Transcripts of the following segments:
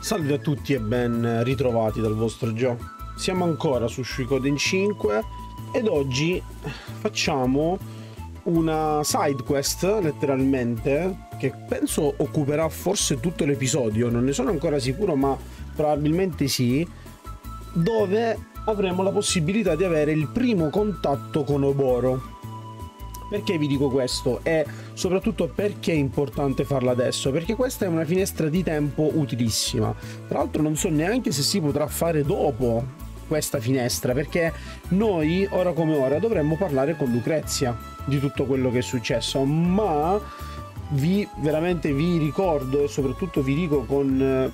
Salve a tutti e ben ritrovati dal vostro Joe. Siamo ancora su Suicoden 5 ed oggi facciamo una side quest letteralmente che penso occuperà forse tutto l'episodio, non ne sono ancora sicuro ma probabilmente sì, dove avremo la possibilità di avere il primo contatto con Oboro. Perché vi dico questo? E soprattutto perché è importante farlo adesso? Perché questa è una finestra di tempo utilissima. Tra l'altro non so neanche se si potrà fare dopo questa finestra, perché noi, ora come ora, dovremmo parlare con Lucrezia di tutto quello che è successo, ma vi veramente vi ricordo e soprattutto vi dico con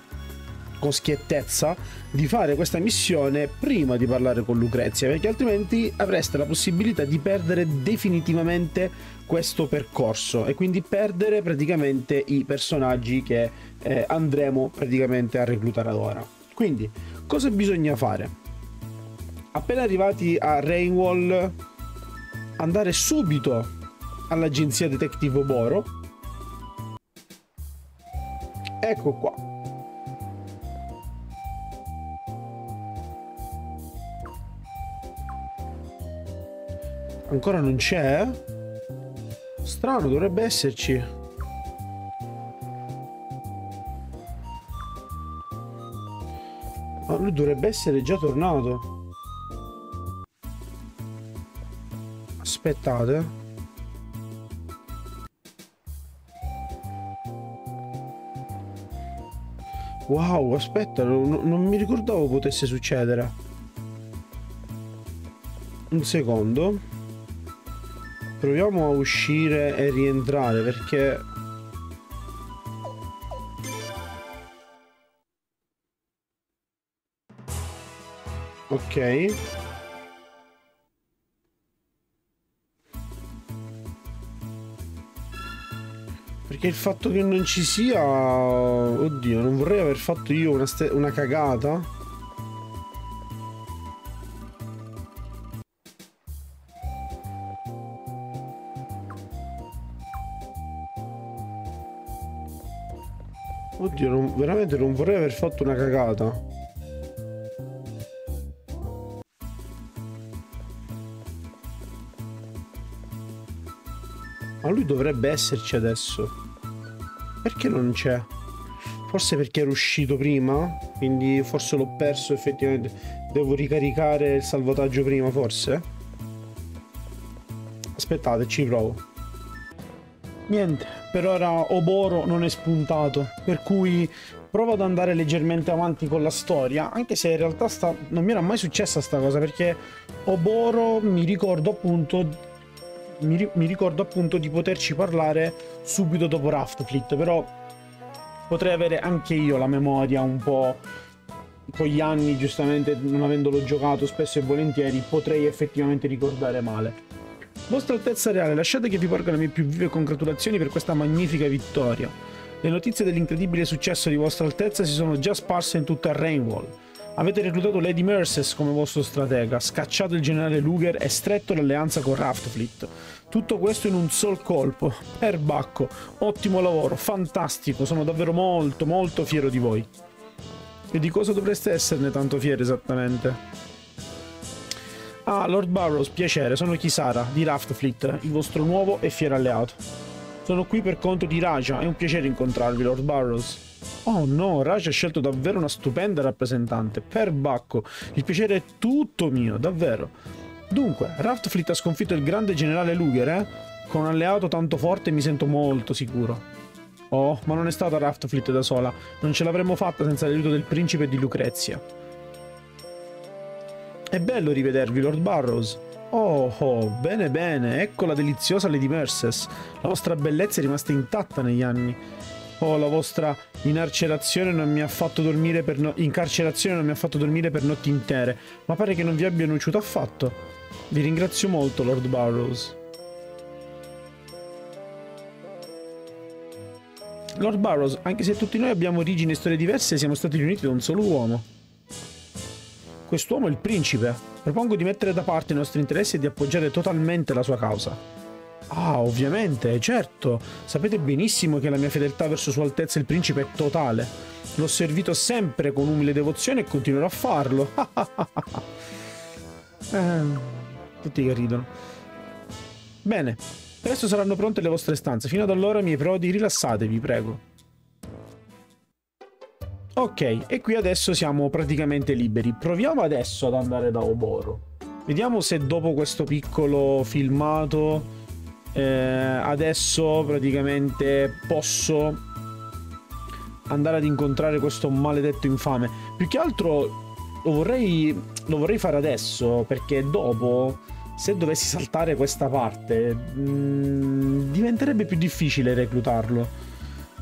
con schiettezza di fare questa missione prima di parlare con Lucrezia, perché altrimenti avreste la possibilità di perdere definitivamente questo percorso e quindi perdere praticamente i personaggi che eh, andremo praticamente a reclutare ad ora. Quindi, cosa bisogna fare? Appena arrivati a Rainwall, andare subito all'agenzia Detective Boro. Ecco qua Ancora non c'è? Strano, dovrebbe esserci. Ma lui dovrebbe essere già tornato. Aspettate. Wow, aspetta, non, non mi ricordavo potesse succedere. Un secondo. Proviamo a uscire e rientrare perché... Ok. Perché il fatto che non ci sia... Oddio, non vorrei aver fatto io una, una cagata. Oddio, non, veramente non vorrei aver fatto una cagata. Ma lui dovrebbe esserci adesso. Perché non c'è? Forse perché ero uscito prima, quindi forse l'ho perso effettivamente. Devo ricaricare il salvataggio prima, forse? Aspettate, ci provo. Niente, per ora Oboro non è spuntato, per cui provo ad andare leggermente avanti con la storia, anche se in realtà sta... non mi era mai successa sta cosa, perché Oboro mi ricordo appunto mi, ri... mi ricordo appunto di poterci parlare subito dopo Raftfleet, però potrei avere anche io la memoria un po' con gli anni, giustamente non avendolo giocato spesso e volentieri, potrei effettivamente ricordare male. Vostra Altezza Reale, lasciate che vi porga le mie più vive congratulazioni per questa magnifica vittoria. Le notizie dell'incredibile successo di Vostra Altezza si sono già sparse in tutta Rainwall. Avete reclutato Lady Merces come vostro stratega, scacciato il generale Luger e stretto l'alleanza con Raftfleet. Tutto questo in un sol colpo. Perbacco, ottimo lavoro, fantastico, sono davvero molto molto fiero di voi. E di cosa dovreste esserne tanto fieri esattamente? Ah, Lord Burrows, piacere, sono Kisara, di Raftfleet, il vostro nuovo e fiero alleato. Sono qui per conto di Raja, è un piacere incontrarvi, Lord Burrows. Oh no, Raja ha scelto davvero una stupenda rappresentante, per Bacco, il piacere è tutto mio, davvero. Dunque, Raftfleet ha sconfitto il grande generale Luger, eh? Con un alleato tanto forte mi sento molto sicuro. Oh, ma non è stata Raftfleet da sola, non ce l'avremmo fatta senza l'aiuto del principe di Lucrezia. È bello rivedervi, Lord Burrows. Oh, oh, bene bene, ecco la deliziosa Lady Merces. La vostra bellezza è rimasta intatta negli anni. Oh, la vostra incarcerazione non mi ha fatto dormire per, no fatto dormire per notti intere, ma pare che non vi abbia nuociuto affatto. Vi ringrazio molto, Lord Burrows. Lord Burrows, anche se tutti noi abbiamo origini e storie diverse, siamo stati riuniti da un solo uomo. Quest'uomo è il principe. Propongo di mettere da parte i nostri interessi e di appoggiare totalmente la sua causa. Ah, ovviamente, certo. Sapete benissimo che la mia fedeltà verso Sua Altezza il Principe è totale. L'ho servito sempre con umile devozione e continuerò a farlo. eh, tutti che ridono. Bene, presto saranno pronte le vostre stanze. Fino ad allora, miei prodi, rilassatevi, prego. Ok, e qui adesso siamo praticamente liberi. Proviamo adesso ad andare da Oboro. Vediamo se dopo questo piccolo filmato eh, adesso praticamente posso andare ad incontrare questo maledetto infame. Più che altro lo vorrei, lo vorrei fare adesso perché dopo se dovessi saltare questa parte mh, mm, diventerebbe più difficile reclutarlo.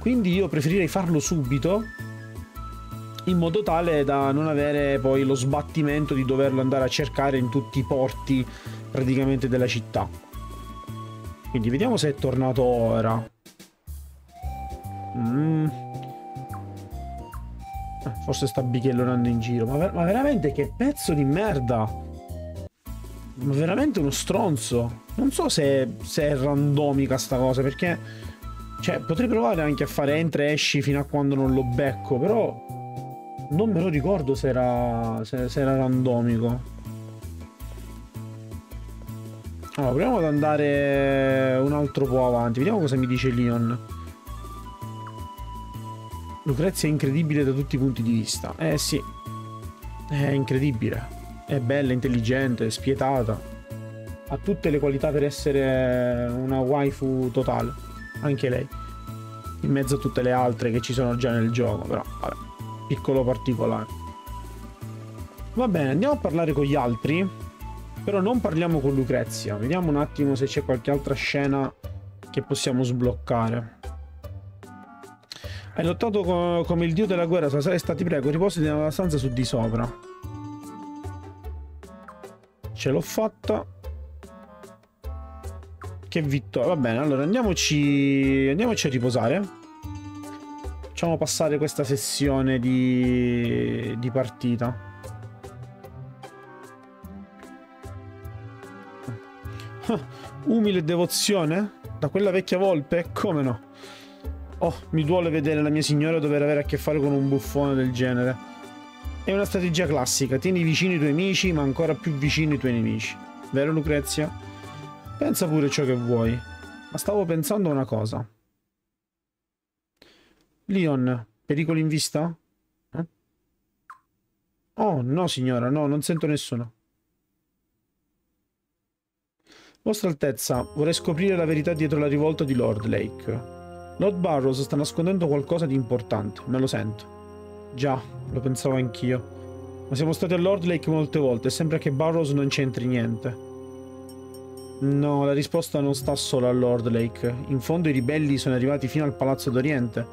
Quindi io preferirei farlo subito in modo tale da non avere poi lo sbattimento di doverlo andare a cercare in tutti i porti praticamente della città. Quindi vediamo se è tornato ora. Mm. Eh, forse sta bighellonando in giro. Ma, ver ma, veramente che pezzo di merda. Ma veramente uno stronzo. Non so se, se è randomica sta cosa, perché... Cioè, potrei provare anche a fare entra e esci fino a quando non lo becco, però... Non me lo ricordo se era, se, se era randomico. Allora, proviamo ad andare un altro po' avanti. Vediamo cosa mi dice Leon. Lucrezia è incredibile da tutti i punti di vista. Eh sì, è incredibile. È bella, intelligente, spietata. Ha tutte le qualità per essere una waifu totale. Anche lei. In mezzo a tutte le altre che ci sono già nel gioco, però, vabbè. Piccolo particolare. Va bene, andiamo a parlare con gli altri però non parliamo con Lucrezia. Vediamo un attimo se c'è qualche altra scena che possiamo sbloccare. Hai lottato co come il dio della guerra sulla sala ti prego, riposati nella stanza su di sopra. Ce l'ho fatta. Che vittoria. Va bene, allora andiamoci, andiamoci a riposare. Facciamo passare questa sessione di, di partita. Umile devozione? Da quella vecchia volpe? Come no? Oh, mi duole vedere la mia signora dover avere a che fare con un buffone del genere. È una strategia classica, tieni vicini i tuoi amici, ma ancora più vicini i tuoi nemici. Vero Lucrezia? Pensa pure ciò che vuoi. Ma stavo pensando a una cosa. Leon, pericoli in vista? Eh? Oh, no signora, no, non sento nessuno. Vostra Altezza, vorrei scoprire la verità dietro la rivolta di Lord Lake. Lord Burrows sta nascondendo qualcosa di importante, me lo sento. Già, lo pensavo anch'io. Ma siamo stati a Lord Lake molte volte e sembra che Burrows non c'entri niente. No, la risposta non sta solo a Lord Lake. In fondo i ribelli sono arrivati fino al Palazzo d'Oriente.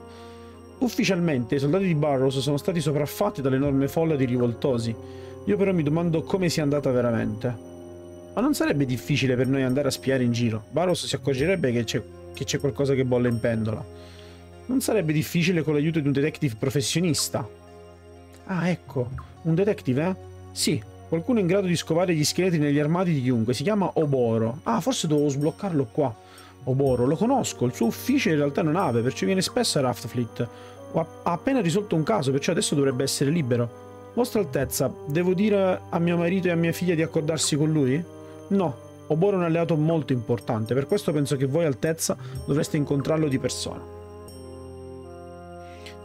Ufficialmente i soldati di Burrows sono stati sopraffatti dall'enorme folla di rivoltosi. Io però mi domando come sia andata veramente. Ma non sarebbe difficile per noi andare a spiare in giro. Baros si accorgerebbe che c'è, qualcosa che bolle in pendola. Non sarebbe difficile con l'aiuto di un detective professionista. Ah, ecco. Un detective, eh? Sì, qualcuno in grado di scovare gli scheletri negli armadi di chiunque. Si chiama Oboro. Ah, forse dovevo sbloccarlo qua. Oboro, lo conosco. Il suo ufficio in realtà è una nave, perciò viene spesso a Raftfleet. Ha appena risolto un caso, perciò adesso dovrebbe essere libero. Vostra Altezza, devo dire a mio marito e a mia figlia di accordarsi con lui? No, Oboro è un alleato molto importante, per questo penso che voi, Altezza, dovreste incontrarlo di persona.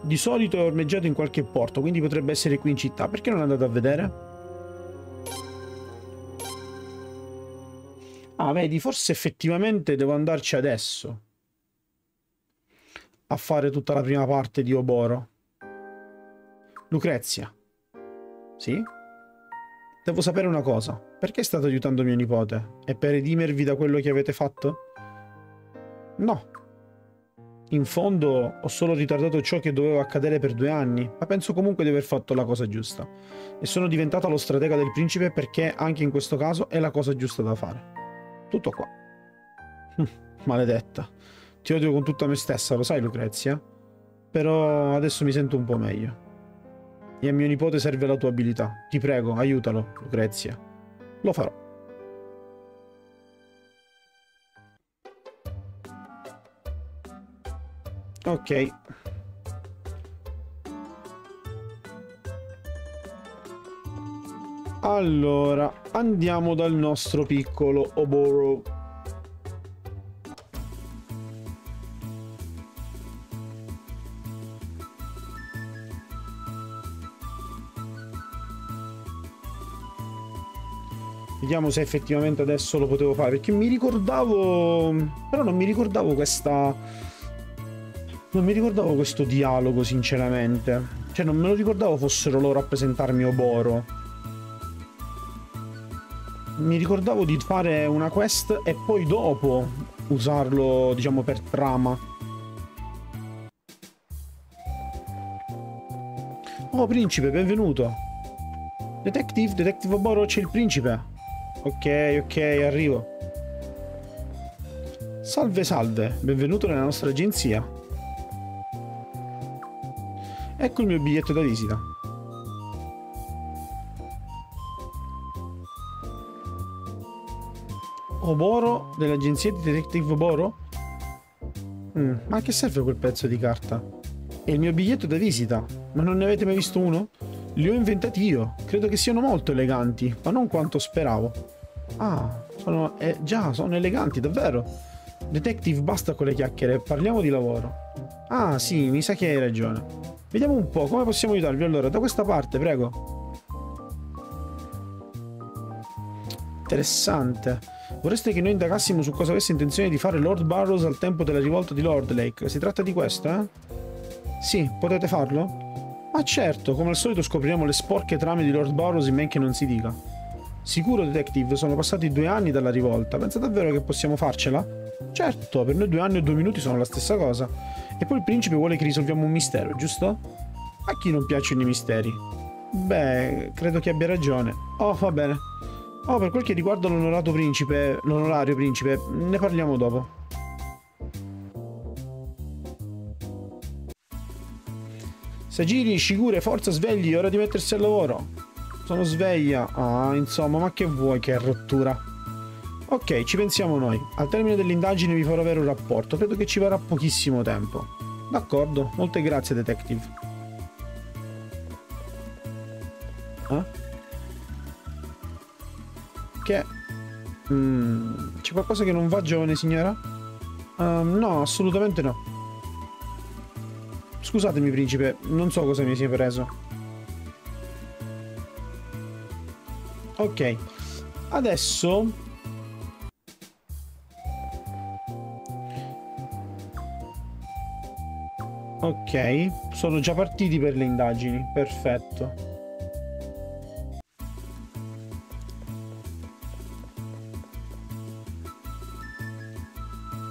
Di solito è ormeggiato in qualche porto, quindi potrebbe essere qui in città. Perché non andate a vedere? Ah, vedi, forse effettivamente devo andarci adesso. A fare tutta la prima parte di Oboro. Lucrezia. Sì? Devo sapere una cosa. Perché state aiutando mio nipote? È per redimervi da quello che avete fatto? No. In fondo ho solo ritardato ciò che doveva accadere per due anni, ma penso comunque di aver fatto la cosa giusta. E sono diventata lo stratega del principe perché anche in questo caso è la cosa giusta da fare. Tutto qua. Maledetta. Ti odio con tutta me stessa, lo sai Lucrezia? Però adesso mi sento un po' meglio. E a mio nipote serve la tua abilità. Ti prego, aiutalo, Lucrezia. Lo farò. Ok. Allora, andiamo dal nostro piccolo Oboro Vediamo se effettivamente adesso lo potevo fare. Perché mi ricordavo... Però non mi ricordavo questa... Non mi ricordavo questo dialogo, sinceramente. Cioè, non me lo ricordavo fossero loro a presentarmi Oboro. Mi ricordavo di fare una quest e poi dopo usarlo, diciamo, per trama. Oh, principe, benvenuto. Detective, detective Oboro, c'è il principe. Ok, ok, arrivo. Salve, salve, benvenuto nella nostra agenzia. Ecco il mio biglietto da visita. Oboro dell'agenzia di Detective Oboro? Mm, ma a che serve quel pezzo di carta? È il mio biglietto da visita, ma non ne avete mai visto uno? Li ho inventati io, credo che siano molto eleganti, ma non quanto speravo. Ah, sono... Eh, già, sono eleganti, davvero. Detective, basta con le chiacchiere, parliamo di lavoro. Ah, sì, mi sa che hai ragione. Vediamo un po', come possiamo aiutarvi allora? Da questa parte, prego. Interessante. Vorreste che noi indagassimo su cosa avesse intenzione di fare Lord Barrows al tempo della rivolta di Lord Lake? Si tratta di questo, eh? Sì, potete farlo? Ma certo, come al solito scopriremo le sporche trame di Lord Barrows in men che non si dica. Sicuro, detective, sono passati due anni dalla rivolta. Pensa davvero che possiamo farcela? Certo, per noi due anni e due minuti sono la stessa cosa. E poi il principe vuole che risolviamo un mistero, giusto? A chi non piacciono i misteri? Beh, credo che abbia ragione. Oh, va bene. Oh, per quel che riguarda l'onorato principe, l'onorario principe, ne parliamo dopo. Sagiri, Shigure, forza, svegli, ora di mettersi al lavoro. Sono sveglia. Ah, insomma, ma che vuoi che rottura? Ok, ci pensiamo noi. Al termine dell'indagine vi farò avere un rapporto. Credo che ci vorrà pochissimo tempo. D'accordo, molte grazie, detective. Eh? Che... Mm, c'è qualcosa che non va, giovane signora? Uh, no, assolutamente no. Scusatemi, principe, non so cosa mi sia preso. Ok. Adesso... Ok, sono già partiti per le indagini, perfetto.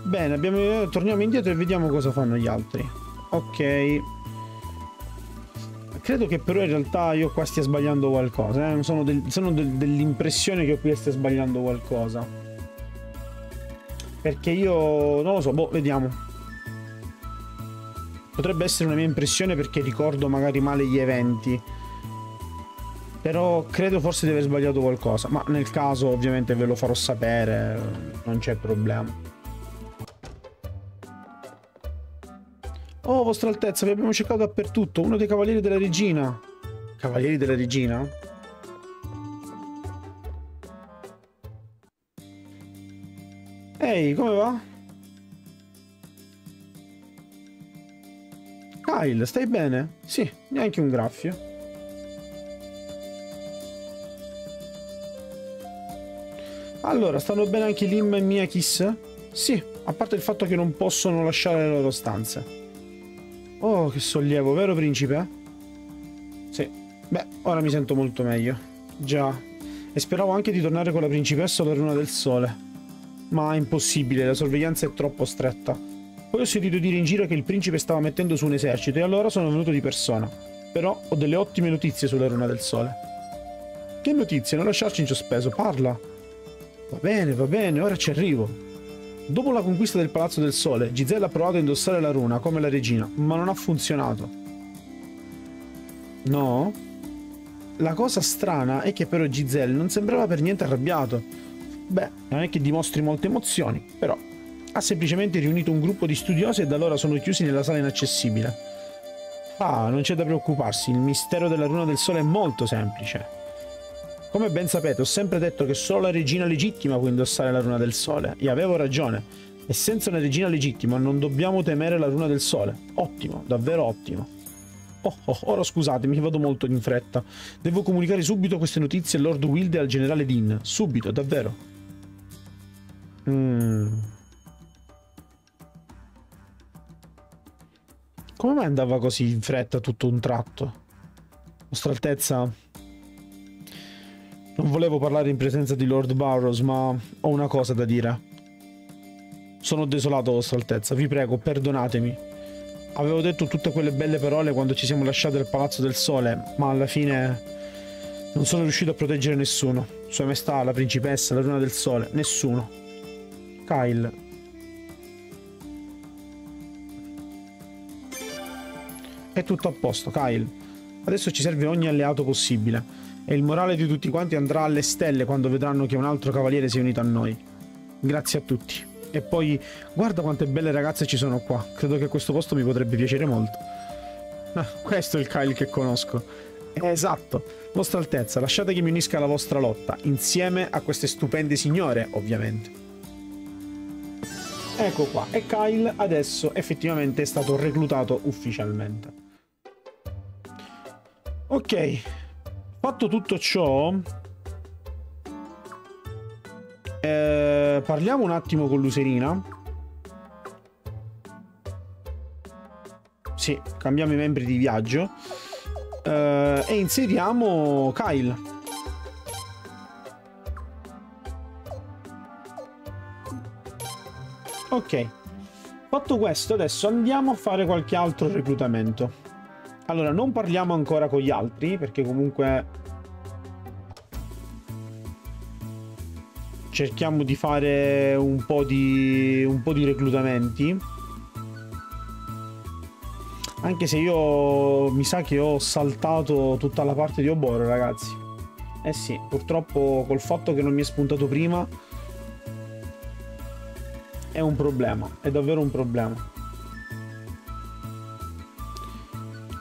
Bene, abbiamo... torniamo indietro e vediamo cosa fanno gli altri. Ok, Credo che però in realtà io qua stia sbagliando qualcosa. Eh? Sono, del, sono del, dell'impressione che io qui stia sbagliando qualcosa. Perché io... non lo so, boh, vediamo. Potrebbe essere una mia impressione perché ricordo magari male gli eventi. Però credo forse di aver sbagliato qualcosa. Ma nel caso ovviamente ve lo farò sapere. Non c'è problema. Vostra altezza, vi abbiamo cercato dappertutto. Uno dei cavalieri della regina. Cavalieri della regina? Ehi, come va? Kyle, stai bene? Sì, neanche un graffio. Allora, stanno bene anche Lim e Mia Kiss? Sì, a parte il fatto che non possono lasciare le loro stanze. Oh, che sollievo, vero principe? Sì. Beh, ora mi sento molto meglio. Già. E speravo anche di tornare con la principessa alla luna del sole. Ma è impossibile, la sorveglianza è troppo stretta. Poi ho sentito dire in giro che il principe stava mettendo su un esercito e allora sono venuto di persona. Però ho delle ottime notizie sulla luna del sole. Che notizie? Non lasciarci in sospeso, parla. Va bene, va bene, ora ci arrivo. Dopo la conquista del Palazzo del Sole, Giselle ha provato a indossare la runa come la regina, ma non ha funzionato. No? La cosa strana è che però Giselle non sembrava per niente arrabbiato. Beh, non è che dimostri molte emozioni, però Ha semplicemente riunito un gruppo di studiosi e da allora sono chiusi nella sala inaccessibile. Ah, non c'è da preoccuparsi, il mistero della runa del sole è molto semplice. Come ben sapete, ho sempre detto che solo la regina legittima può indossare la runa del sole, e avevo ragione. E senza una regina legittima non dobbiamo temere la runa del sole. Ottimo, davvero ottimo. Oh, oh, ora scusatemi, vado molto in fretta. Devo comunicare subito queste notizie Lord Wilde e al generale Dean. Subito, davvero. Mm. Come mai andava così in fretta tutto un tratto? Vostra Altezza, non volevo parlare in presenza di Lord Burrows, ma ho una cosa da dire. Sono desolato, Vostra Altezza, vi prego, perdonatemi. Avevo detto tutte quelle belle parole quando ci siamo lasciati al Palazzo del Sole, ma alla fine non sono riuscito a proteggere nessuno. Sua Maestà, la Principessa, la Luna del Sole, nessuno. Kyle. È tutto a posto, Kyle. Adesso ci serve ogni alleato possibile. E il morale di tutti quanti andrà alle stelle quando vedranno che un altro cavaliere si è unito a noi. Grazie a tutti. E poi, guarda quante belle ragazze ci sono qua. Credo che questo posto mi potrebbe piacere molto. Ah, questo è il Kyle che conosco. Esatto. Vostra Altezza, lasciate che mi unisca alla vostra lotta, insieme a queste stupende signore, ovviamente. Ecco qua, e Kyle adesso effettivamente è stato reclutato ufficialmente. Ok, fatto tutto ciò, eh, parliamo un attimo con Luserina. Sì, cambiamo i membri di viaggio. Eh, e inseriamo Kyle. Ok. Fatto questo, adesso andiamo a fare qualche altro reclutamento. Allora, non parliamo ancora con gli altri, perché comunque cerchiamo di fare un po' di, un po' di reclutamenti. Anche se io mi sa che ho saltato tutta la parte di Oboro, ragazzi. Eh sì, purtroppo col fatto che non mi è spuntato prima è un problema, è davvero un problema.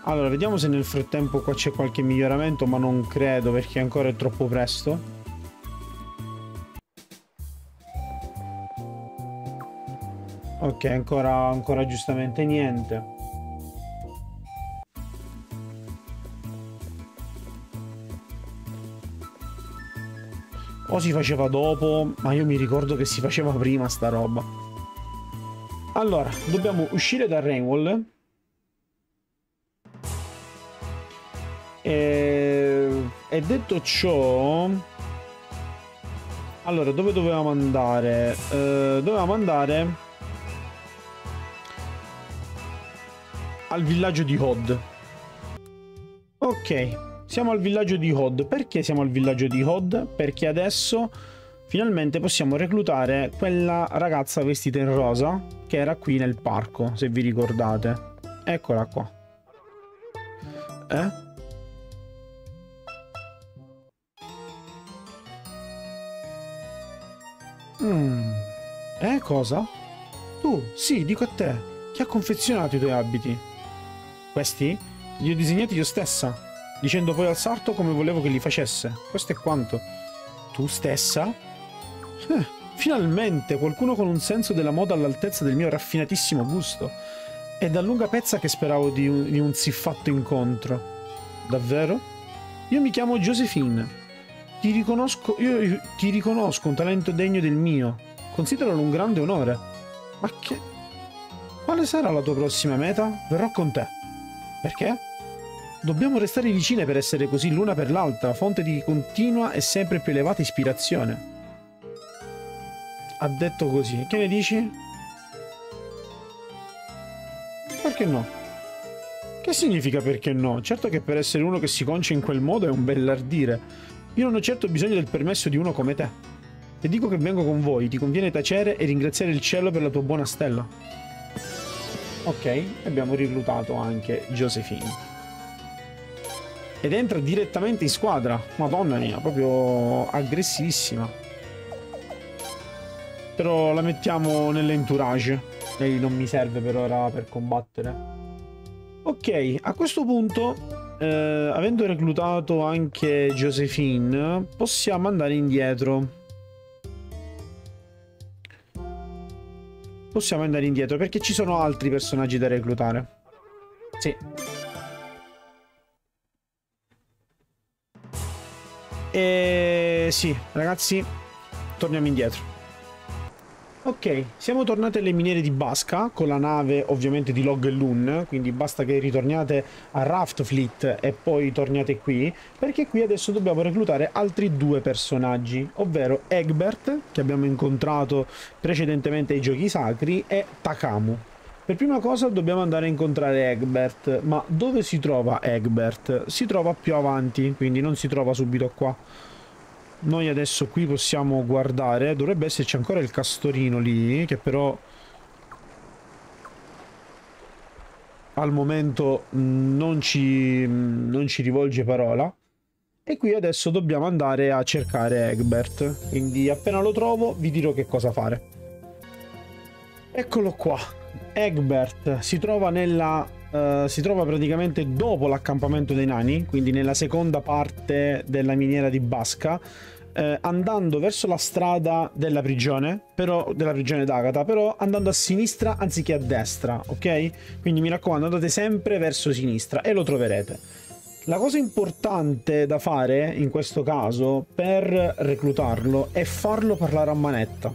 Allora, vediamo se nel frattempo qua c'è qualche miglioramento, ma non credo perché ancora è troppo presto. Ok, ancora, ancora giustamente niente. O si faceva dopo, ma io mi ricordo che si faceva prima sta roba. Allora, dobbiamo uscire da Rainwall. E... e detto ciò... Allora, dove dovevamo andare? Uh, dovevamo andare al villaggio di Hod. Ok, siamo al villaggio di Hod. Perché siamo al villaggio di Hod? Perché adesso finalmente possiamo reclutare quella ragazza vestita in rosa che era qui nel parco, se vi ricordate. Eccola qua. Eh? Mm. Eh, cosa? Tu, sì, dico a te. Chi ha confezionato i tuoi abiti? Questi li ho disegnati io stessa, dicendo poi al sarto come volevo che li facesse. Questo è quanto. Tu stessa? Eh, finalmente qualcuno con un senso della moda all'altezza del mio raffinatissimo gusto. È da lunga pezza che speravo di un, di un siffatto incontro. Davvero? Io mi chiamo Josephine. Ti riconosco, io ti riconosco un talento degno del mio. Consideralo un grande onore. Ma che... Quale sarà la tua prossima meta? Verrò con te. Perché? Dobbiamo restare vicine per essere così l'una per l'altra, fonte di continua e sempre più elevata ispirazione. Ha detto così. Che ne dici? Perché no? Che significa perché no? Certo che per essere uno che si concia in quel modo è un bell'ardire. Io non ho certo bisogno del permesso di uno come te. Se dico che vengo con voi, ti conviene tacere e ringraziare il cielo per la tua buona stella. Ok, abbiamo reclutato anche Josephine. Ed entra direttamente in squadra. Madonna mia, proprio aggressivissima. Però la mettiamo nell'entourage. Lei non mi serve per ora per combattere. Ok, a questo punto, eh, avendo reclutato anche Josephine, possiamo andare indietro. Possiamo andare indietro perché ci sono altri personaggi da reclutare. Sì. E sì, ragazzi, torniamo indietro. Ok, siamo tornati alle miniere di Basca con la nave ovviamente di Log Loon, quindi basta che ritorniate a Raft Fleet e poi torniate qui, perché qui adesso dobbiamo reclutare altri due personaggi, ovvero Egbert, che abbiamo incontrato precedentemente ai Giochi Sacri, e Takamu. Per prima cosa dobbiamo andare a incontrare Egbert, ma dove si trova Egbert? Si trova più avanti, quindi non si trova subito qua. Noi adesso qui possiamo guardare. Dovrebbe esserci ancora il castorino lì, che però... Al momento non ci, non ci rivolge parola. E qui adesso dobbiamo andare a cercare Egbert. Quindi appena lo trovo vi dirò che cosa fare. Eccolo qua. Egbert si trova nella Uh, si trova praticamente dopo l'accampamento dei nani, quindi nella seconda parte della miniera di Basca eh, andando verso la strada della prigione, però, della prigione d'Agata, però andando a sinistra anziché a destra, ok? Quindi mi raccomando, andate sempre verso sinistra e lo troverete. La cosa importante da fare in questo caso per reclutarlo è farlo parlare a manetta.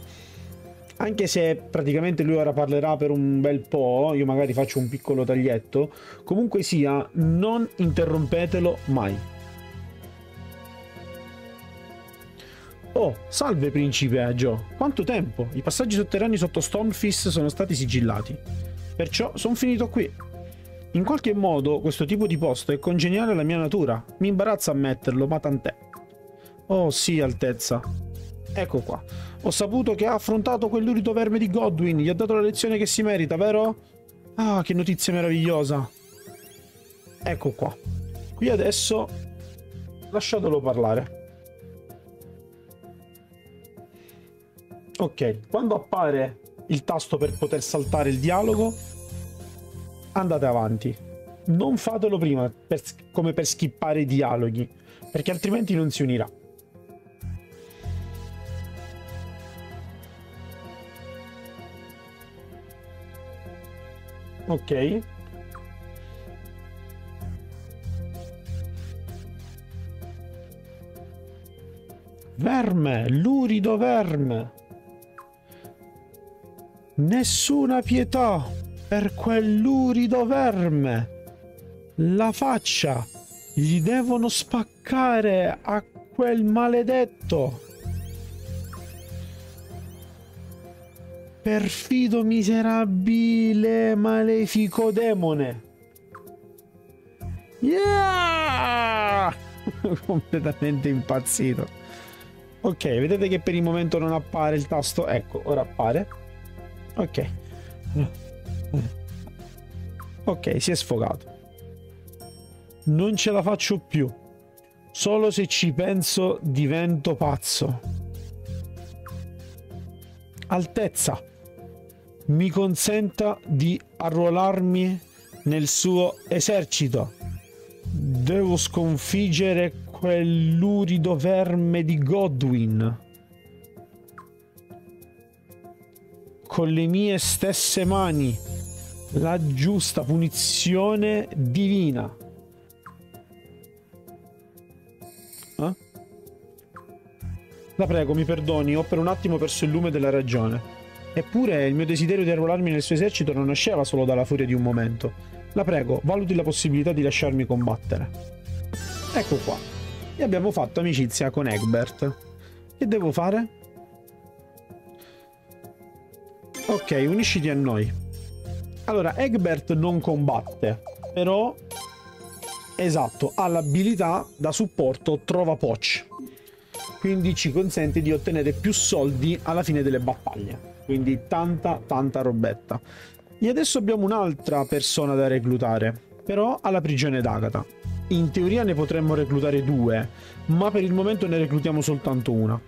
Anche se praticamente lui ora parlerà per un bel po', io magari faccio un piccolo taglietto, comunque sia, non interrompetelo mai Oh, salve principe Agio. Quanto tempo? I passaggi sotterranei sotto Stonefish sono stati sigillati. Perciò sono finito qui. In qualche modo questo tipo di posto è congeniale alla mia natura. Mi imbarazza ammetterlo, ma tant'è. Oh sì, altezza. Ecco qua. Ho saputo che ha affrontato quell'urido verme di Godwin. Gli ha dato la lezione che si merita, vero? Ah, che notizia meravigliosa. Ecco qua. Qui adesso lasciatelo parlare. Ok, quando appare il tasto per poter saltare il dialogo, andate avanti. Non fatelo prima, per, come per skippare i dialoghi, perché altrimenti non si unirà. Ok. Verme, lurido verme. Nessuna pietà per quell'urido verme. La faccia gli devono spaccare a quel maledetto. Perfido miserabile malefico demone. Yeah! Completamente impazzito. Ok, vedete che per il momento non appare il tasto? Ecco, ora appare. Ok. Ok, si è sfogato. Non ce la faccio più. Solo se ci penso divento pazzo. Altezza, mi consenta di arruolarmi nel suo esercito. Devo sconfiggere quell'urido verme di Godwin. Con le mie stesse mani la giusta punizione divina. Eh? La prego, mi perdoni, ho per un attimo perso il lume della ragione. Eppure il mio desiderio di arruolarmi nel suo esercito non nasceva solo dalla furia di un momento. La prego, valuti la possibilità di lasciarmi combattere. Ecco qua. E abbiamo fatto amicizia con Egbert. Che devo fare? Ok, unisciti a noi. Allora, Egbert non combatte, però... Esatto, ha l'abilità da supporto Trova Poch. Quindi ci consente di ottenere più soldi alla fine delle battaglie. Quindi tanta, tanta robetta. E adesso abbiamo un'altra persona da reclutare, però alla prigione d'Agata. In teoria ne potremmo reclutare due, ma per il momento ne reclutiamo soltanto una.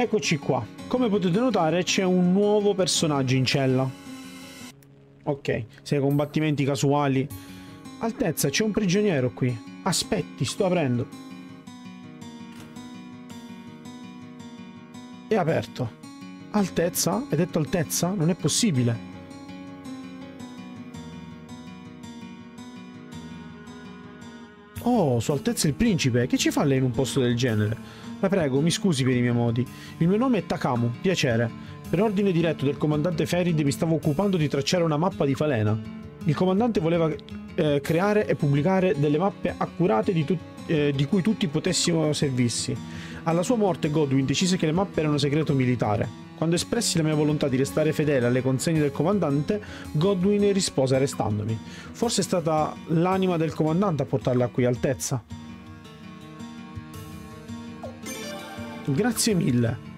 Eccoci qua. Come potete notare c'è un nuovo personaggio in cella. Ok, sei combattimenti casuali. Altezza, c'è un prigioniero qui. Aspetti, sto aprendo. È aperto. Altezza? Hai detto altezza? Non è possibile. Oh, Sua Altezza il Principe, che ci fa lei in un posto del genere? La prego, mi scusi per i miei modi. Il mio nome è Takamu, piacere. Per ordine diretto del comandante Ferid mi stavo occupando di tracciare una mappa di Falena. Il comandante voleva eh, creare e pubblicare delle mappe accurate di, eh, di cui tutti potessimo servirsi. Alla sua morte Godwin decise che le mappe erano segreto militare. Quando espressi la mia volontà di restare fedele alle consegne del comandante, Godwin rispose arrestandomi. Forse è stata l'anima del comandante a portarla qui, Altezza. Grazie mille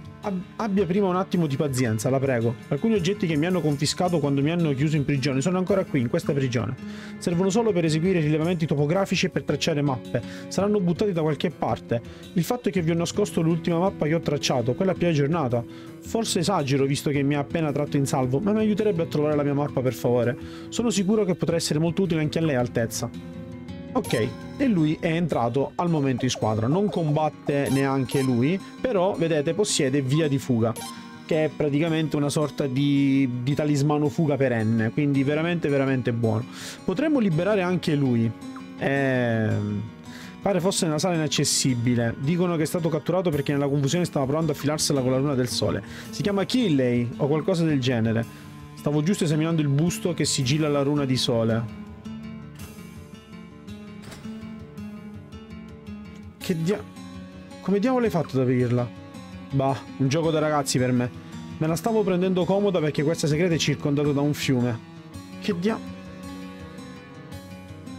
abbia prima un attimo di pazienza, la prego. Alcuni oggetti che mi hanno confiscato quando mi hanno chiuso in prigione sono ancora qui, in questa prigione. Servono solo per eseguire rilevamenti topografici e per tracciare mappe. Saranno buttati da qualche parte. Il fatto è che vi ho nascosto l'ultima mappa che ho tracciato, quella più aggiornata. Forse esagero visto che mi ha appena tratto in salvo, ma mi aiuterebbe a trovare la mia mappa per favore. Sono sicuro che potrà essere molto utile anche a lei, Altezza. Ok, e lui è entrato al momento in squadra. Non combatte neanche lui, però vedete possiede via di fuga, che è praticamente una sorta di, di talismano fuga perenne, quindi veramente veramente buono. Potremmo liberare anche lui. Eh... Pare fosse nella sala inaccessibile. Dicono che è stato catturato perché nella confusione stava provando a filarsela con la luna del sole. Si chiama Killey o qualcosa del genere. Stavo giusto esaminando il busto che sigilla la runa di sole. Che dia... Come diavolo hai fatto ad aprirla? Bah, un gioco da ragazzi per me. Me la stavo prendendo comoda perché questa segreta è circondata da un fiume. Che dia...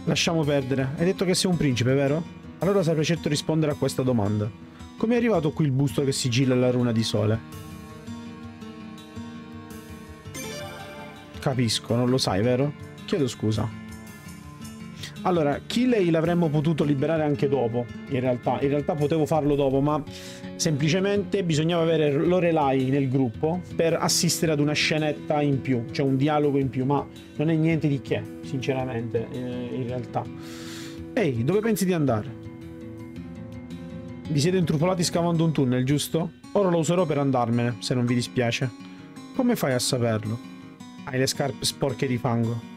Lasciamo perdere. Hai detto che sei un principe, vero? Allora saprei certo rispondere a questa domanda. Come è arrivato qui il busto che sigilla la runa di sole? Capisco, non lo sai, vero? Chiedo scusa. Allora, Killey l'avremmo potuto liberare anche dopo, in realtà. In realtà potevo farlo dopo, ma semplicemente bisognava avere Lorelai nel gruppo per assistere ad una scenetta in più, cioè un dialogo in più, ma non è niente di che, sinceramente, eh, in realtà. Ehi, dove pensi di andare? Vi siete intrufolati scavando un tunnel, giusto? Ora lo userò per andarmene, se non vi dispiace. Come fai a saperlo? Hai le scarpe sporche di fango.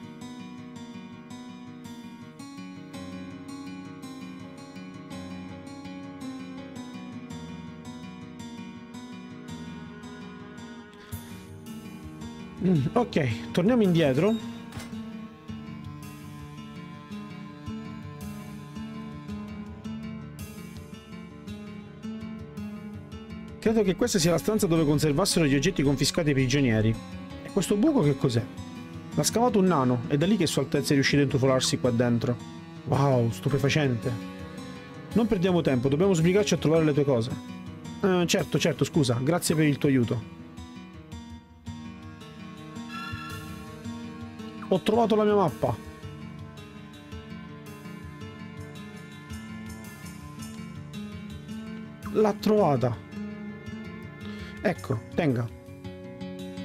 Ok, torniamo indietro. Credo che questa sia la stanza dove conservassero gli oggetti confiscati ai prigionieri. E questo buco che cos'è? L'ha scavato un nano, e da lì che Sua Altezza è riuscito a intrufolarsi qua dentro. Wow, stupefacente. Non perdiamo tempo, dobbiamo sbrigarci a trovare le tue cose. Eh, certo, certo, scusa, grazie per il tuo aiuto. Ho trovato la mia mappa. L'ha trovata. Ecco, tenga.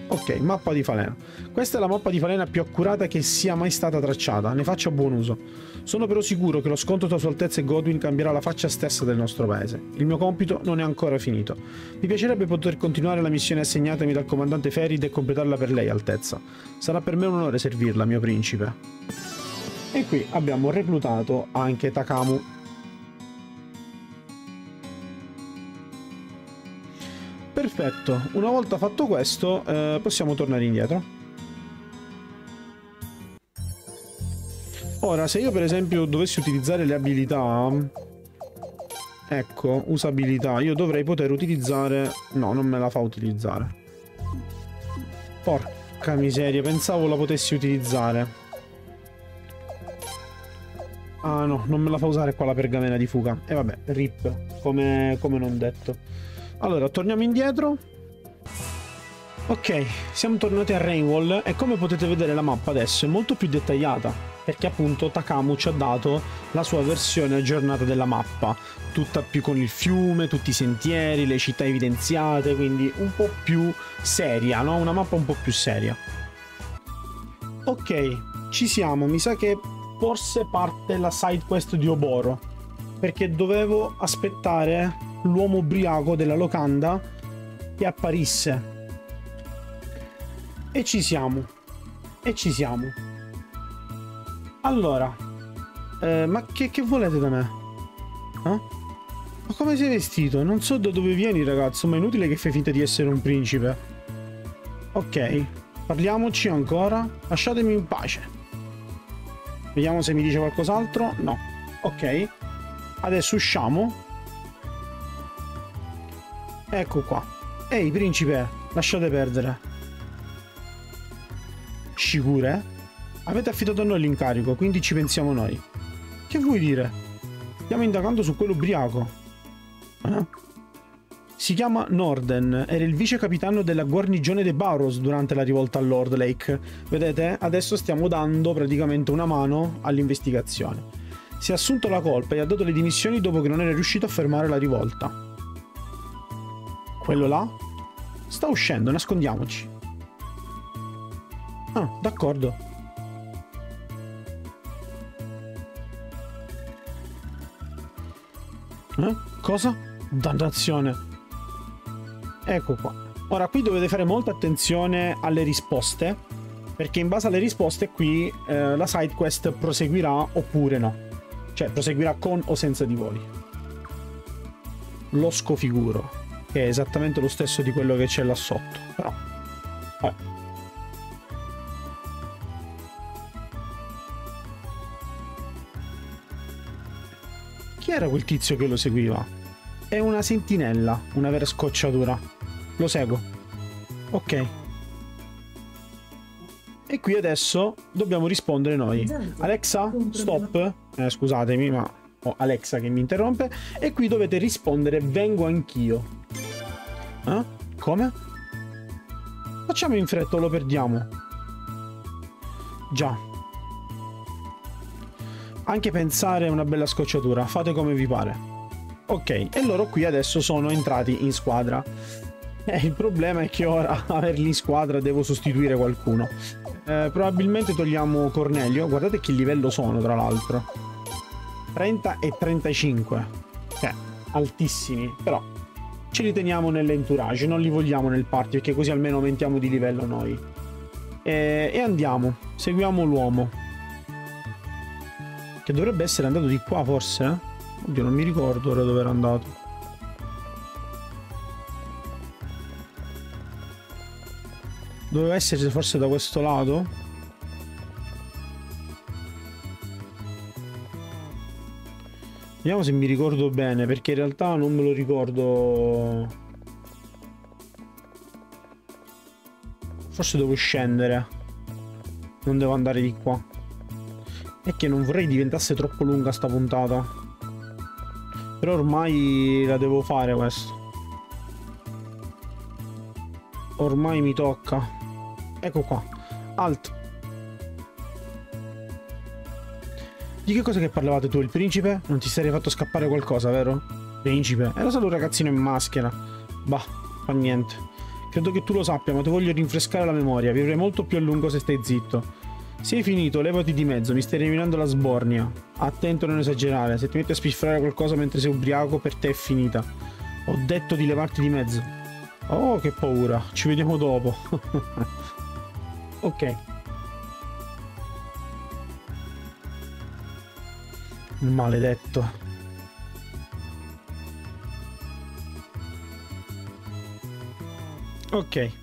Ok, mappa di Falena. Questa è la mappa di Falena più accurata che sia mai stata tracciata, ne faccia buon uso. Sono però sicuro che lo scontro tra Sua Altezza e Godwin cambierà la faccia stessa del nostro paese. Il mio compito non è ancora finito. Mi piacerebbe poter continuare la missione assegnatami dal comandante Ferid e completarla per lei, Altezza. Sarà per me un onore servirla, mio principe. E qui abbiamo reclutato anche Takamu Perfetto, una volta fatto questo eh, possiamo tornare indietro. Ora, se io per esempio dovessi utilizzare le abilità... Ecco, usabilità, io dovrei poter utilizzare... No, non me la fa utilizzare. Porca miseria, pensavo la potessi utilizzare. Ah no, non me la fa usare qua la pergamena di fuga. E vabbè, rip, come, come non detto. Allora, torniamo indietro. Ok, siamo tornati a Rainwall e come potete vedere la mappa adesso è molto più dettagliata. Perché appunto Takamu ci ha dato la sua versione aggiornata della mappa, tutta più con il fiume, tutti i sentieri, le città evidenziate, quindi un po' più seria, no? Una mappa un po' più seria. Ok, ci siamo, mi sa che forse parte la side quest di Oboro, perché dovevo aspettare l'uomo ubriaco della locanda che apparisse. E ci siamo. E ci siamo. Allora, eh, ma che, che, volete da me? Eh? Ma come sei vestito? Non so da dove vieni, ragazzo, ma è inutile che fai finta di essere un principe. Ok, parliamoci ancora. Lasciatemi in pace. Vediamo se mi dice qualcos'altro. No. Ok. Adesso usciamo. Ecco qua. Ehi, principe, lasciate perdere. Sicure? Avete affidato a noi l'incarico, quindi ci pensiamo noi. Che vuoi dire? Stiamo indagando su quello ubriaco. Eh? Si chiama Norden, era il vice capitano della guarnigione dei Barrows durante la rivolta a Lord Lake. Vedete? Adesso stiamo dando praticamente una mano all'investigazione. Si è assunto la colpa e ha dato le dimissioni dopo che non era riuscito a fermare la rivolta. Quello là? Sta uscendo, nascondiamoci. Ah, d'accordo. Eh? Cosa? Dannazione. Ecco qua. Ora qui dovete fare molta attenzione alle risposte, perché in base alle risposte qui eh, la side quest proseguirà oppure no. Cioè proseguirà con o senza di voi. Lo scofiguro, che è esattamente lo stesso di quello che c'è là sotto, però... Vabbè. Era quel tizio che lo seguiva? È una sentinella, una vera scocciatura. Lo seguo. Ok. E qui adesso dobbiamo rispondere noi. Alexa, stop. Eh, scusatemi, ma ho Alexa che mi interrompe. E qui dovete rispondere vengo anch'io. Eh? Come? Facciamo in fretta o lo perdiamo. Già, anche pensare è una bella scocciatura, fate come vi pare. Ok, e loro qui adesso sono entrati in squadra. Eh, il problema è che ora averli in squadra devo sostituire qualcuno. Eh, probabilmente togliamo Cornelio, guardate che livello sono tra l'altro. 30 e 35. Cioè, altissimi, però ce li teniamo nell'entourage, non li vogliamo nel party perché così almeno aumentiamo di livello noi. E, e andiamo, seguiamo l'uomo. Che dovrebbe essere andato di qua forse? Oddio, non mi ricordo ora dove era andato. Doveva essere forse da questo lato? Vediamo se mi ricordo bene, perché in realtà non me lo ricordo. Forse devo scendere. Non devo andare di qua. È che non vorrei diventasse troppo lunga sta puntata. Però ormai la devo fare questo. Ormai mi tocca. Ecco qua. Alt. Di che cosa che parlavate tu? Il principe? Non ti sarei fatto scappare qualcosa, vero? Principe? Era stato un ragazzino in maschera. Bah, fa niente. Credo che tu lo sappia, ma ti voglio rinfrescare la memoria. Vivrei molto più a lungo se stai zitto. Sei finito, levati di mezzo, mi stai eliminando la sbornia. Attento a non esagerare, se ti metti a spiffrare qualcosa mentre sei ubriaco, per te è finita. Ho detto di levarti di mezzo. Oh, che paura. Ci vediamo dopo. ok. Maledetto. Ok.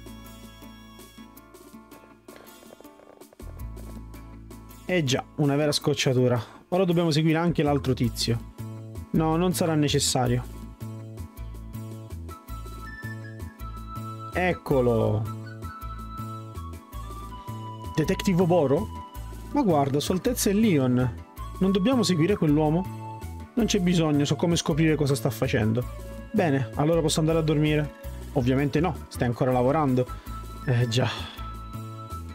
Eh già, una vera scocciatura. Ora dobbiamo seguire anche l'altro tizio. No, non sarà necessario. Eccolo. Detective Oboro? Ma guarda, Soltezza e Leon. Non dobbiamo seguire quell'uomo? Non c'è bisogno, so come scoprire cosa sta facendo. Bene, allora posso andare a dormire? Ovviamente no, stai ancora lavorando. Eh già.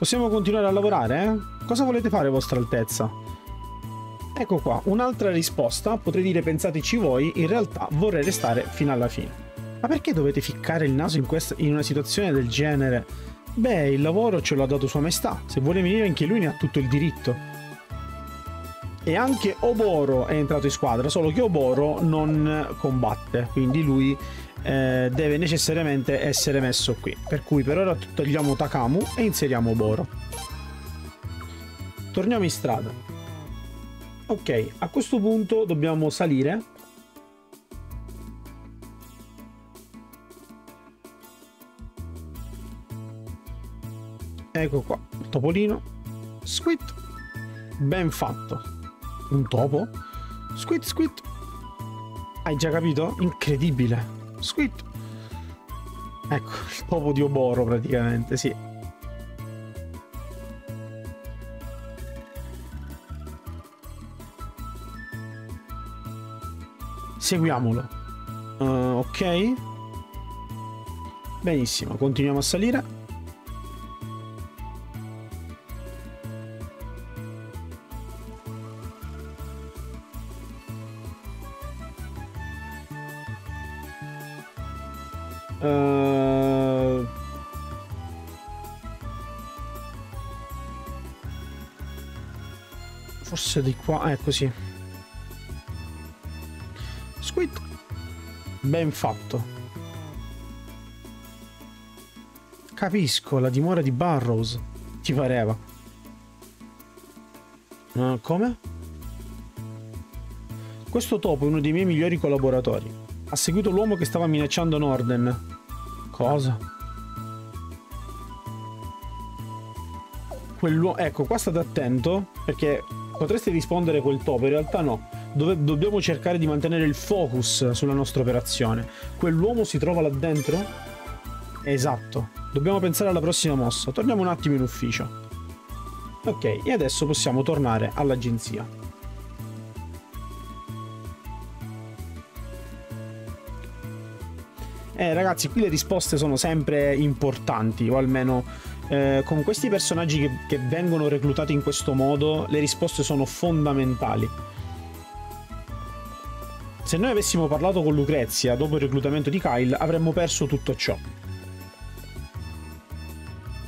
Possiamo continuare a lavorare, eh? Cosa volete fare, vostra altezza? Ecco qua, un'altra risposta, potrei dire pensateci voi, in realtà vorrei restare fino alla fine. Ma perché dovete ficcare il naso in, questa, in una situazione del genere? Beh, il lavoro ce l'ha dato Sua Maestà, se vuole venire anche lui ne ha tutto il diritto. E anche Oboro è entrato in squadra, solo che Oboro non combatte, quindi lui eh, deve necessariamente essere messo qui. Per cui per ora togliamo Takamu e inseriamo Oboro. Torniamo in strada. Ok, a questo punto dobbiamo salire. Ecco qua, topolino. Squid. Ben fatto. Un topo? Squid, squid. Hai già capito? Incredibile. Squid. Ecco, il topo di Oboro praticamente, sì. Seguiamolo. Uh, ok. Benissimo, continuiamo a salire. Forse di qua, è così. Squid. Ben fatto. Capisco, la dimora di Barrows. Ti pareva. Uh, come? Questo topo è uno dei miei migliori collaboratori. Ha seguito l'uomo che stava minacciando Norden. Cosa? Quell'uomo... Ecco, qua state attento, perché potreste rispondere quel topo, in realtà no. Dove... Dobbiamo cercare di mantenere il focus sulla nostra operazione. Quell'uomo si trova là dentro? Esatto. Dobbiamo pensare alla prossima mossa. Torniamo un attimo in ufficio. Ok, e adesso possiamo tornare all'agenzia. Eh, ragazzi, qui le risposte sono sempre importanti, o almeno eh, con questi personaggi che, che vengono reclutati in questo modo, le risposte sono fondamentali. Se noi avessimo parlato con Lucrezia dopo il reclutamento di Kyle, avremmo perso tutto ciò.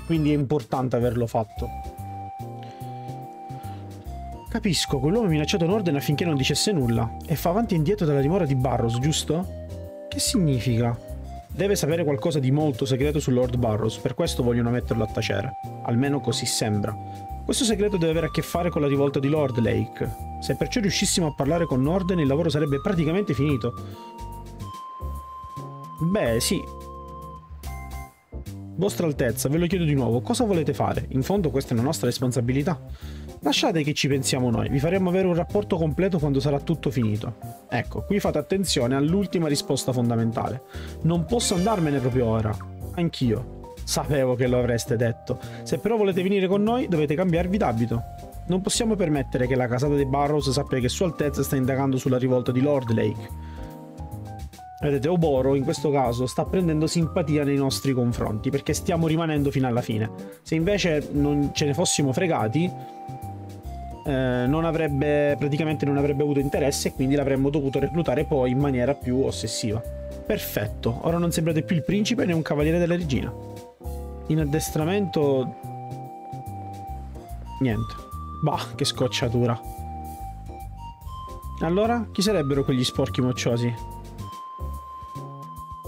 Quindi è importante averlo fatto. Capisco, quell'uomo ha minacciato Norden affinché non dicesse nulla e fa avanti e indietro dalla dimora di Barros, giusto? Che significa? Deve sapere qualcosa di molto segreto su Lord Barrows, per questo vogliono metterlo a tacere. Almeno così sembra. Questo segreto deve avere a che fare con la rivolta di Lord Lake. Se perciò riuscissimo a parlare con Norden, il lavoro sarebbe praticamente finito. Beh, sì. Vostra Altezza, ve lo chiedo di nuovo, cosa volete fare? In fondo questa è una nostra responsabilità. Lasciate che ci pensiamo noi, vi faremo avere un rapporto completo quando sarà tutto finito. Ecco, qui fate attenzione all'ultima risposta fondamentale. Non posso andarmene proprio ora. Anch'io. Sapevo che lo avreste detto. Se però volete venire con noi, dovete cambiarvi d'abito. Non possiamo permettere che la casata dei Barrows sappia che Sua Altezza sta indagando sulla rivolta di Lord Lake. Vedete, Oboro in questo caso sta prendendo simpatia nei nostri confronti perché stiamo rimanendo fino alla fine. Se invece non ce ne fossimo fregati, eh, non avrebbe praticamente non avrebbe avuto interesse e quindi l'avremmo dovuto reclutare poi in maniera più ossessiva. Perfetto, ora non sembrate più il principe né un cavaliere della regina. In addestramento... Niente. Bah, che scocciatura. Allora, chi sarebbero quegli sporchi mocciosi?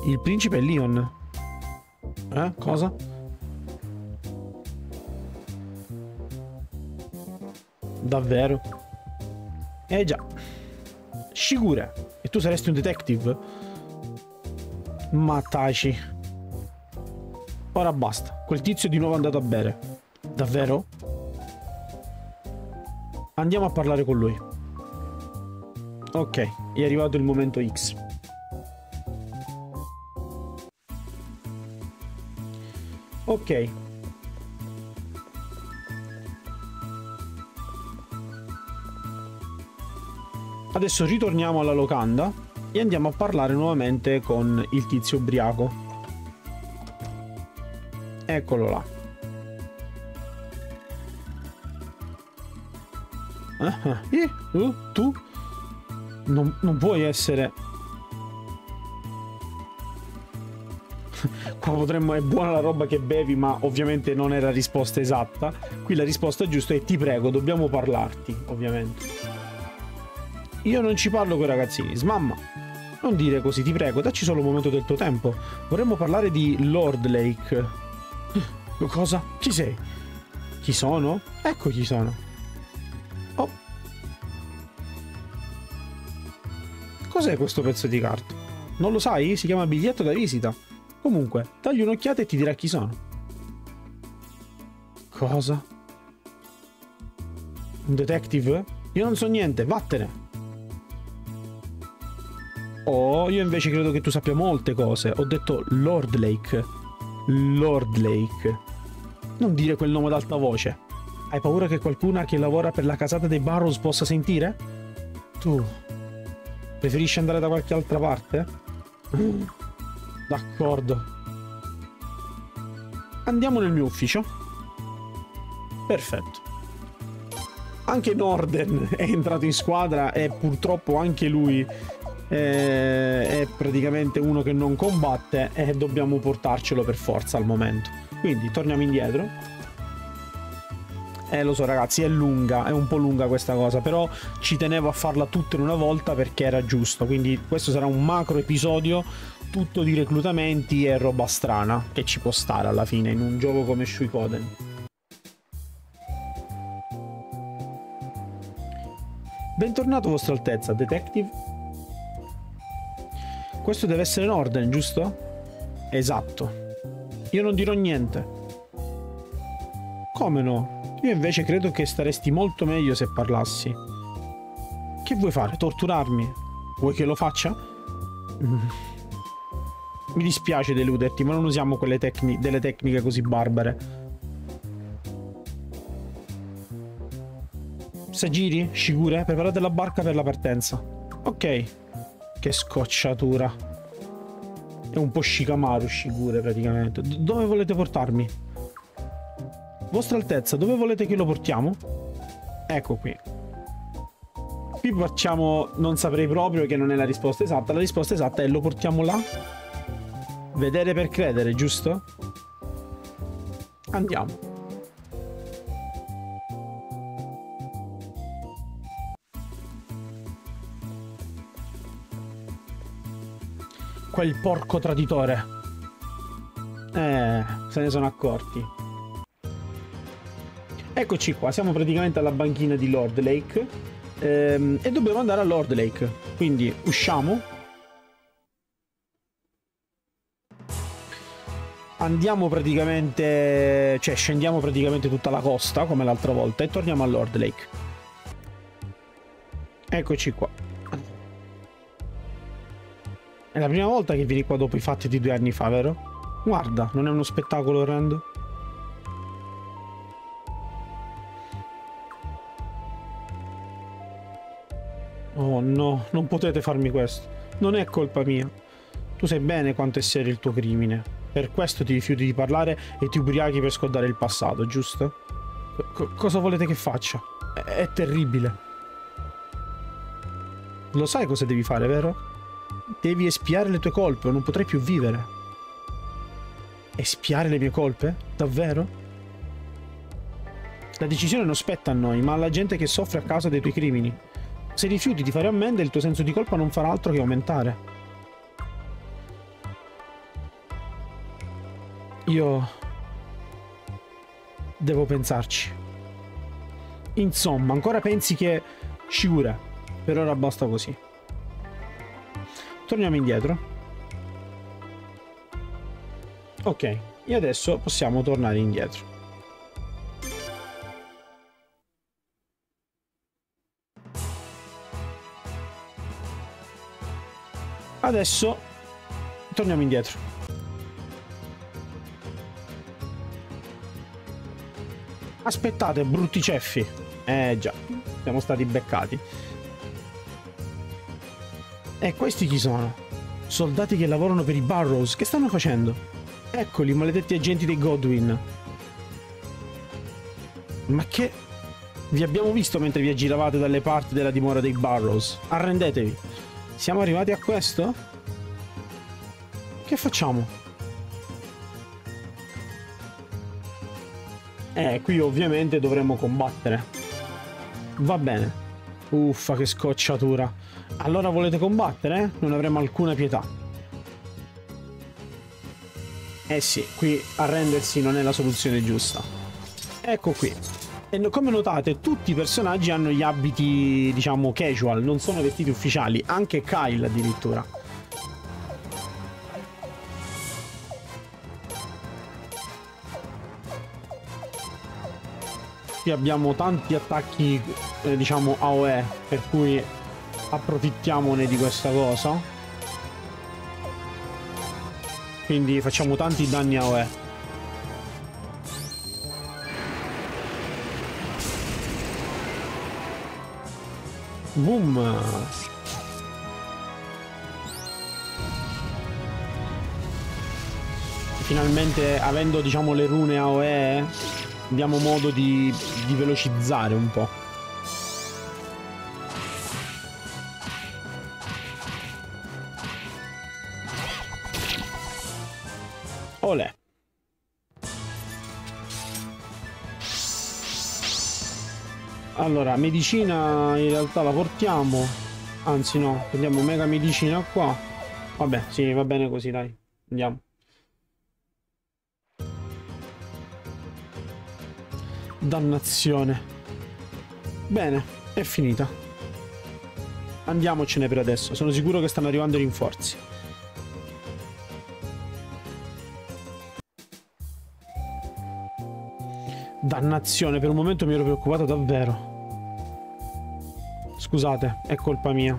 Il principe è Leon. Eh? Cosa? Davvero? Eh già. Shigure. E tu saresti un detective? Ma taci. Ora basta. Quel tizio è di nuovo andato a bere. Davvero? Andiamo a parlare con lui. Ok, è arrivato il momento X. Ok, Adesso ritorniamo alla locanda e andiamo a parlare nuovamente con il tizio ubriaco. Eccolo là. Ah, eh, uh, tu non, non puoi essere qua potremmo è buona la roba che bevi ma ovviamente non è la risposta esatta qui la risposta giusta è ti prego dobbiamo parlarti ovviamente io non ci parlo con i ragazzini. Smamma. Non dire così, ti prego, dacci solo un momento del tuo tempo. Vorremmo parlare di Lord Lake. Cosa? Chi sei? Chi sono? Ecco chi sono. Oh. Cos'è questo pezzo di carta? Non lo sai? Si chiama biglietto da visita. Comunque, dagli un'occhiata e ti dirà chi sono. Cosa? Un detective? Io non so niente, vattene. Oh, io invece credo che tu sappia molte cose. Ho detto Lord Lake. Lord Lake. Non dire quel nome ad alta voce. Hai paura che qualcuna che lavora per la casata dei Barrows possa sentire? Tu preferisci andare da qualche altra parte? D'accordo. Andiamo nel mio ufficio. Perfetto. Anche Norden è entrato in squadra e purtroppo anche lui eh, è praticamente uno che non combatte e dobbiamo portarcelo per forza al momento. Quindi torniamo indietro. Eh lo so ragazzi è lunga, è un po' lunga questa cosa, però ci tenevo a farla tutta in una volta perché era giusto, quindi questo sarà un macro episodio tutto di reclutamenti e roba strana che ci può stare alla fine in un gioco come Shuikoden. Bentornato vostra altezza, detective. Questo deve essere Norden, giusto? Esatto. Io non dirò niente. Come no? Io invece credo che staresti molto meglio se parlassi. Che vuoi fare? Torturarmi? Vuoi che lo faccia? Mi dispiace deluderti, ma non usiamo quelle tecni delle tecniche così barbare. Sagiri, Shigure, preparate la barca per la partenza. Ok. Che scocciatura. È un po' Shikamaru Shigure praticamente. D dove volete portarmi? Vostra Altezza, dove volete che lo portiamo? Ecco qui. Qui facciamo... Non saprei proprio che non è la risposta esatta. La risposta esatta è lo portiamo là Vedere per credere, giusto? Andiamo. Quel porco traditore. Eh, se ne sono accorti. Eccoci qua, siamo praticamente alla banchina di Lord Lake. Ehm, e dobbiamo andare a Lord Lake. Quindi usciamo andiamo praticamente, cioè scendiamo praticamente tutta la costa come l'altra volta e torniamo a Lord Lake. Eccoci qua. È la prima volta che vieni qua dopo i fatti di due anni fa, vero? Guarda, non è uno spettacolo orrendo? Oh no, non potete farmi questo. Non è colpa mia. Tu sai bene quanto è serio il tuo crimine. Per questo ti rifiuti di parlare e ti ubriachi per scordare il passato, giusto? C cosa volete che faccia? È, è terribile. Lo sai cosa devi fare, vero? Devi espiare le tue colpe o non potrai più vivere. Espiare le mie colpe? Davvero? La decisione non spetta a noi, ma alla gente che soffre a causa dei tuoi crimini. Se rifiuti di fare ammende, il tuo senso di colpa non farà altro che aumentare. Io devo pensarci. Insomma, ancora pensi che Sciura. Per ora basta così. Torniamo indietro. Ok, e adesso possiamo tornare indietro. Adesso torniamo indietro. Aspettate, brutti ceffi. Eh già, siamo stati beccati. E questi chi sono? Soldati che lavorano per i Barrows. Che stanno facendo? Eccoli, maledetti agenti dei Godwin. Ma che... Vi abbiamo visto mentre vi aggiravate dalle parti della dimora dei Barrows. Arrendetevi. Siamo arrivati a questo? Che facciamo? Eh, qui ovviamente dovremmo combattere. Va bene. Uffa, che scocciatura. Allora volete combattere? Non avremo alcuna pietà. Eh sì, qui arrendersi non è la soluzione giusta. Ecco qui. E come notate, tutti i personaggi hanno gli abiti, diciamo, casual, non sono vestiti ufficiali, anche Kyle addirittura. Qui abbiamo tanti attacchi, eh, diciamo, AOE, per cui approfittiamone di questa cosa. Quindi facciamo tanti danni AOE. Boom! Finalmente, avendo diciamo le rune AOE, abbiamo modo di, di velocizzare un po'. Allora, medicina in realtà la portiamo. Anzi no, prendiamo mega medicina qua. Vabbè, sì, va bene così, dai. Andiamo. Dannazione. Bene, è finita. Andiamocene per adesso. Sono sicuro che stanno arrivando i rinforzi. Dannazione, per un momento mi ero preoccupato davvero. Scusate, è colpa mia.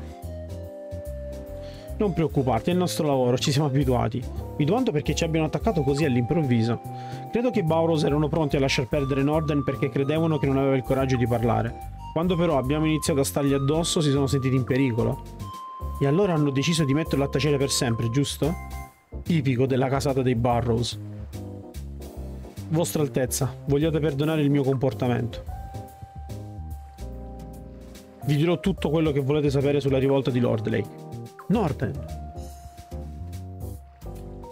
Non preoccuparti, è il nostro lavoro, ci siamo abituati. Mi domando perché ci abbiano attaccato così all'improvviso. Credo che i Bauros erano pronti a lasciar perdere Norden perché credevano che non aveva il coraggio di parlare. Quando però abbiamo iniziato a stargli addosso si sono sentiti in pericolo. E allora hanno deciso di metterlo a tacere per sempre, giusto? Tipico della casata dei Barrows. Vostra Altezza, vogliate perdonare il mio comportamento. Vi dirò tutto quello che volete sapere sulla rivolta di Lord Lake. Norden!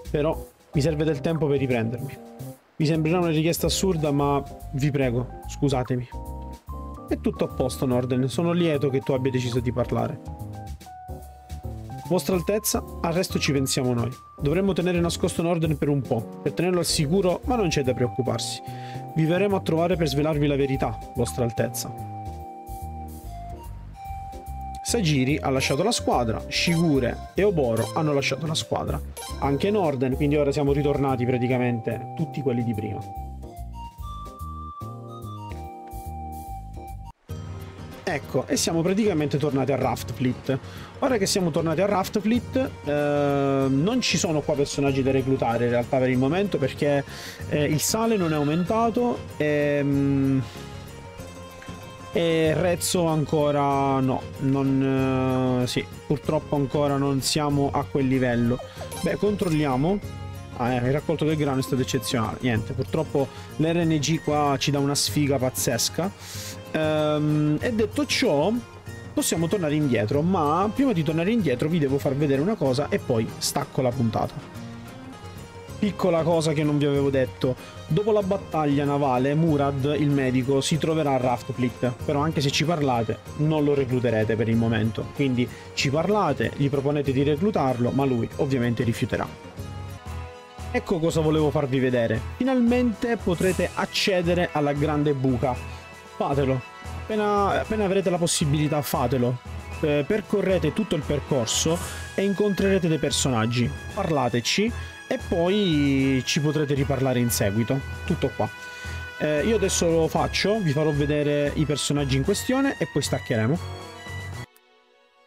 Però mi serve del tempo per riprendermi. Vi sembrerà una richiesta assurda, ma vi prego, scusatemi. È tutto a posto, Norden. Sono lieto che tu abbia deciso di parlare. Vostra Altezza, al resto ci pensiamo noi. Dovremmo tenere nascosto Norden per un po', per tenerlo al sicuro, ma non c'è da preoccuparsi. Vi verremo a trovare per svelarvi la verità, Vostra Altezza. Sagiri ha lasciato la squadra, Shigure e Oboro hanno lasciato la squadra. Anche Norden, quindi ora siamo ritornati praticamente tutti quelli di prima. Ecco, e siamo praticamente tornati a Raftfleet. Ora che siamo tornati a Raftfleet, eh, non ci sono qua personaggi da reclutare in realtà per il momento perché eh, il sale non è aumentato e, mm, e Rezzo ancora no. Non, eh, sì, purtroppo ancora non siamo a quel livello. Beh, controlliamo. Ah, eh, il raccolto del grano è stato eccezionale. Niente, purtroppo l'RNG qua ci dà una sfiga pazzesca. Um, e detto ciò, possiamo tornare indietro, ma prima di tornare indietro vi devo far vedere una cosa e poi stacco la puntata. Piccola cosa che non vi avevo detto, dopo la battaglia navale Murad, il medico, si troverà a Raftfleet, però anche se ci parlate non lo recluterete per il momento, quindi ci parlate, gli proponete di reclutarlo, ma lui ovviamente rifiuterà. Ecco cosa volevo farvi vedere, finalmente potrete accedere alla grande buca, Fatelo. Appena, appena avrete la possibilità, fatelo. Eh, percorrete tutto il percorso e incontrerete dei personaggi. Parlateci e poi ci potrete riparlare in seguito. Tutto qua. Eh, io adesso lo faccio, vi farò vedere i personaggi in questione e poi staccheremo.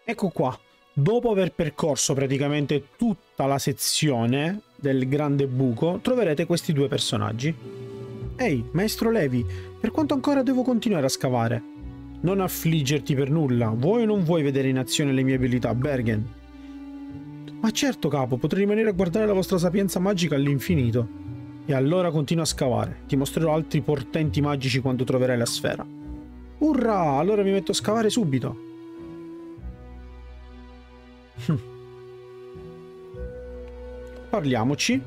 Ecco qua. Dopo aver percorso praticamente tutta la sezione del grande buco, troverete questi due personaggi. Ehi, maestro Levi, per quanto ancora devo continuare a scavare? Non affliggerti per nulla, vuoi o non vuoi vedere in azione le mie abilità, Bergen? Ma certo, capo, potrei rimanere a guardare la vostra sapienza magica all'infinito. E allora continua a scavare, ti mostrerò altri portenti magici quando troverai la sfera. Urrà, allora mi metto a scavare subito. Hm. Parliamoci.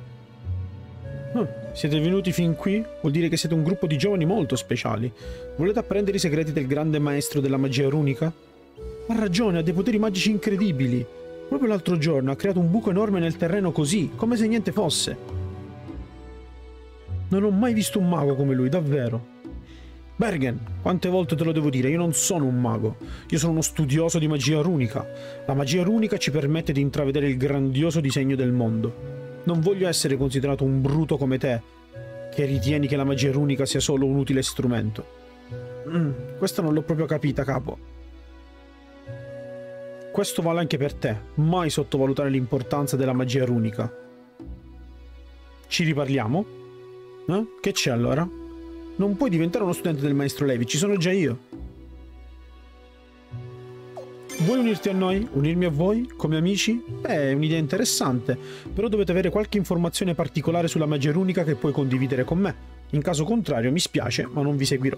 Hm, siete venuti fin qui? Vuol dire che siete un gruppo di giovani molto speciali. Volete apprendere i segreti del grande maestro della magia runica? Ha ragione, ha dei poteri magici incredibili. Proprio l'altro giorno ha creato un buco enorme nel terreno così, come se niente fosse. Non ho mai visto un mago come lui, davvero. Bergen, quante volte te lo devo dire, io non sono un mago, io sono uno studioso di magia runica. La magia runica ci permette di intravedere il grandioso disegno del mondo. Non voglio essere considerato un bruto come te, che ritieni che la magia runica sia solo un utile strumento. Mm, questo non l'ho proprio capita, capo. Questo vale anche per te, mai sottovalutare l'importanza della magia runica. Ci riparliamo? Eh? Che c'è allora? Non puoi diventare uno studente del maestro Levi, ci sono già io. Vuoi unirti a noi? Unirmi a voi? Come amici? Beh, è un'idea interessante, però dovete avere qualche informazione particolare sulla magia runica che puoi condividere con me. In caso contrario, mi spiace, ma non vi seguirò.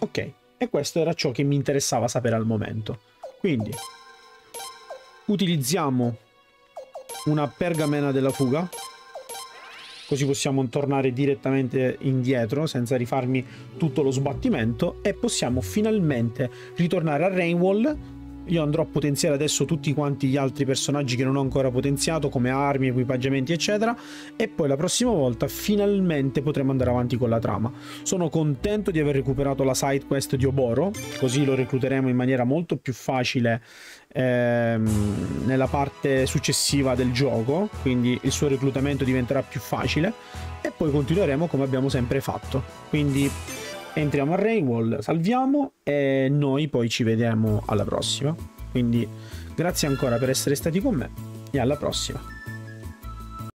Ok, e questo era ciò che mi interessava sapere al momento. Quindi, utilizziamo una pergamena della fuga così possiamo tornare direttamente indietro senza rifarmi tutto lo sbattimento e possiamo finalmente ritornare a Rainwall. Io andrò a potenziare adesso tutti quanti gli altri personaggi che non ho ancora potenziato come armi, equipaggiamenti eccetera. E poi la prossima volta finalmente potremo andare avanti con la trama. Sono contento di aver recuperato la side quest di Oboro così lo recluteremo in maniera molto più facile ehm, nella parte successiva del gioco, quindi il suo reclutamento diventerà più facile e poi continueremo come abbiamo sempre fatto. Quindi entriamo a Rainwall, salviamo e noi poi ci vediamo alla prossima. Quindi grazie ancora per essere stati con me e alla prossima.